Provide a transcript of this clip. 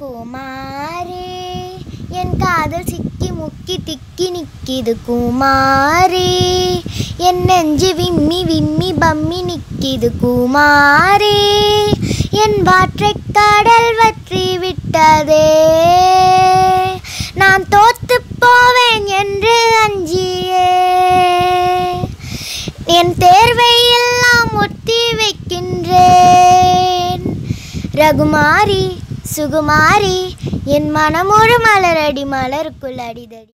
குமாரே என் காதல் சிக்கி முக்கி திக்கி நிக்கிது குமாரே. என் நெஞ்சு விம்மி விம்மி பம்மி நிக்கிது குமாரே. என் வாற்றைக் கடல் வற்றி விட்டதே. நான் தோத்து போவேன் என்று அஞ்சியே. என் தேர்வை எல்லாம் ஒத்தி வைக்கின்றேன். ரகுமாரி சுகுமாரி என் மனமொரு மலரடி மலருக்குள் அடிதடி.